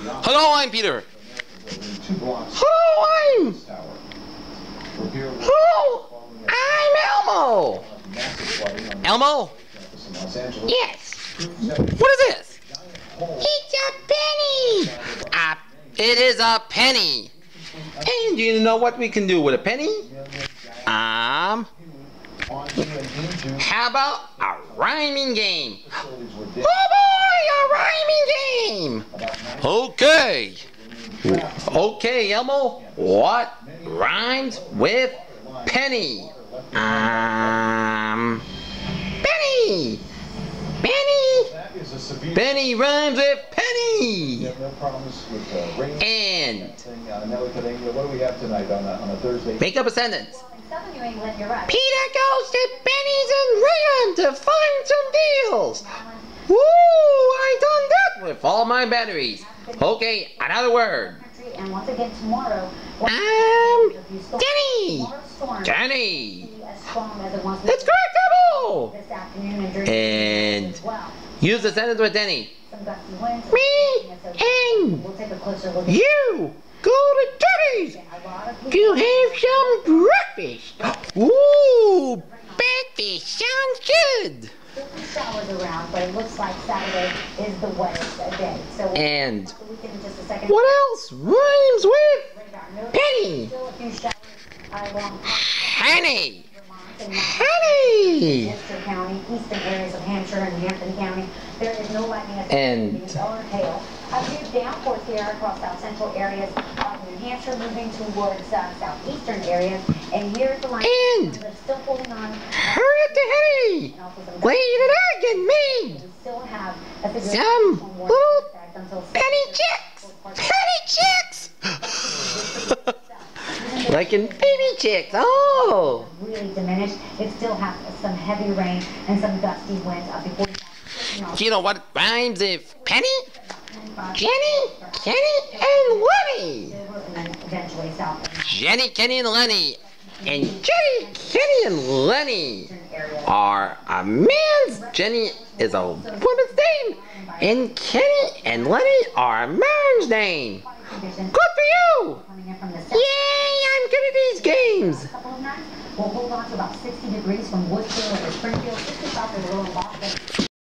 Hello, I'm Peter. Hello, I'm. Hello, I'm Elmo. Elmo? Yes. What is this? It's a penny. Uh, it is a penny. And do you know what we can do with a penny? Um, how about a rhyming game? facilities were dead. Oh boy, a rhyming game. About Okay. Okay, Elmo. What rhymes with penny? Um, penny. Penny. Penny rhymes with penny. And Thing, Nelly what do we have tonight on a, Thursday? make up a sentence. In southern New England, you're right. Peter goes to Penny's and Rayon to find some deals. With all my batteries. Okay, another word. And once again tomorrow, Um, a few. Denny. Danny. will be as strong as it was It's correct, Elmo. and during And- as well. Use the sentence with Denny. Some gusty winds. Me and We'll take a closer look at you go to Denny's to have some breakfast. Ooh, breakfast sounds good. Still some showers around, but it looks like Saturday is the wettest day. So And the weekend in just a second. what else rhymes with. Penny? Still a few showers along Honey? Honey? County, eastern areas of Hampshire and Hampden County. There is no lightning And- or hail. A few downpours here across south central areas of New Hampshire, moving towards uh, southeastern areas. And here's the line. And- still holding on. Hurry up to Honey. And also some- Wait an egg and me. Still have a Some little Penny chicks. Penny chicks. like in baby chicks. Oh. Diminished. It still has some heavy rain and some gusty winds up uh, 45. Do you know what rhymes if penny? Jenny, Kenny, and Lenny. Jenny, Kenny, and Lenny. And Jenny, Kenny, and Lenny are a man's. Jenny is a woman's name. And Kenny and Lenny are a man's name. Good for you. coming in from the south. Yay, I'm good at these games. couple of nights. We'll hold on to about 60 degrees from Worcester over Springfield, 65 for the lower Boston.